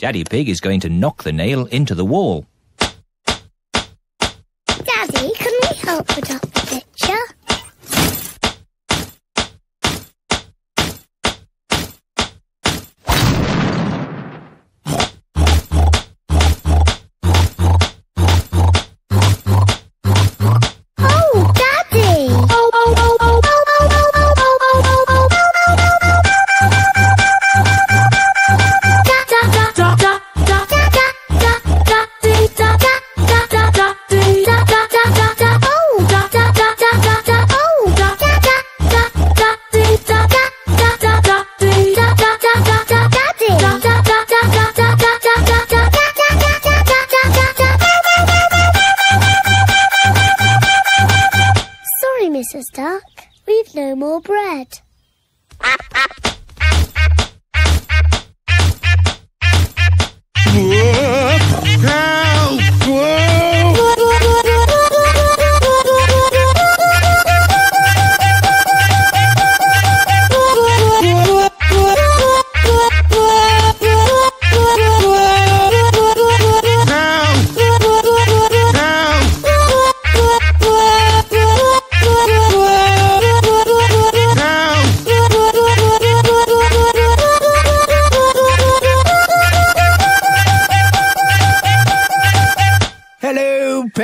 Daddy Pig is going to knock the nail into the wall. Daddy, can we help the Mrs. Duck. We've no more bread.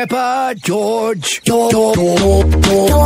Peppa, George, George, George, George, George,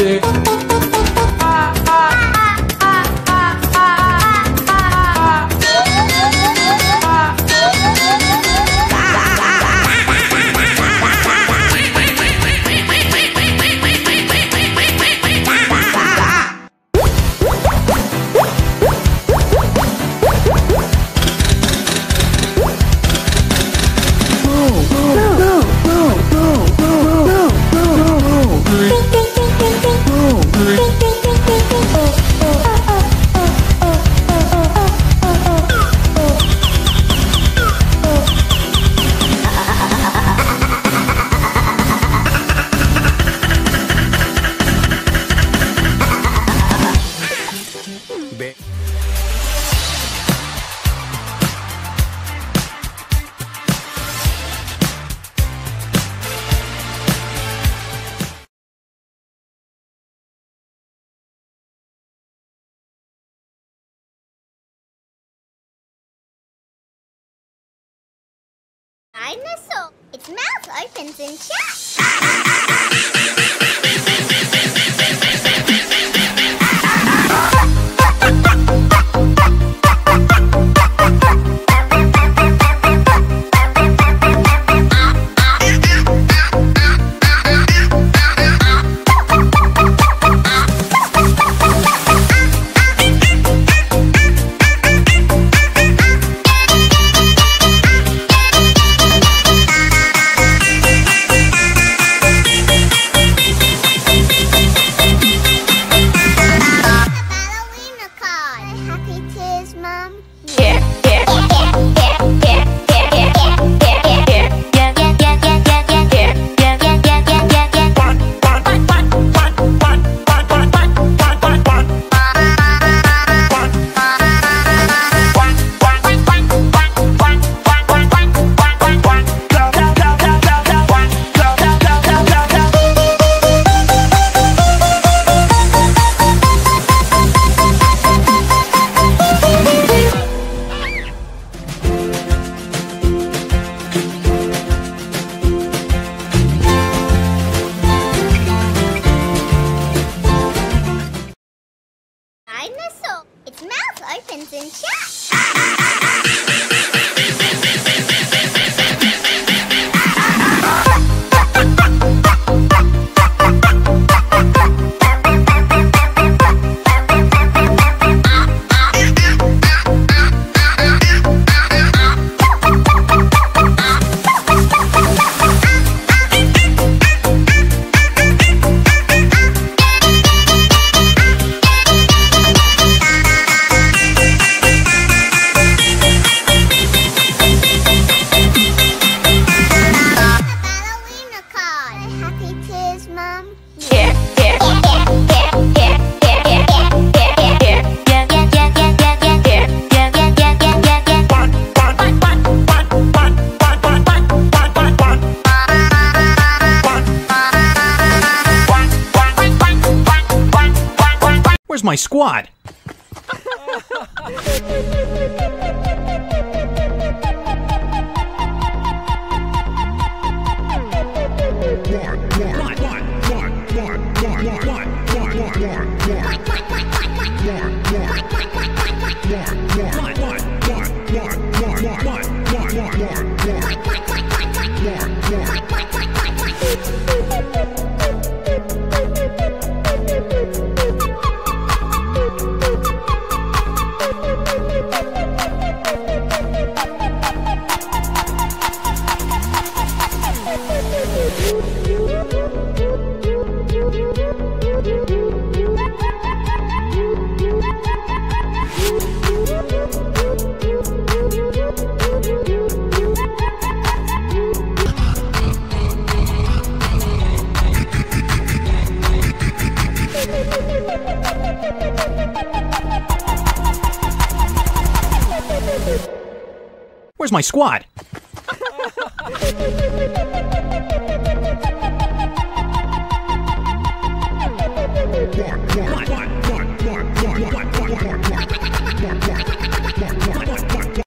Yeah. Dinosaur. Its mouth opens and shuts. Where's my squad? Where's my squad?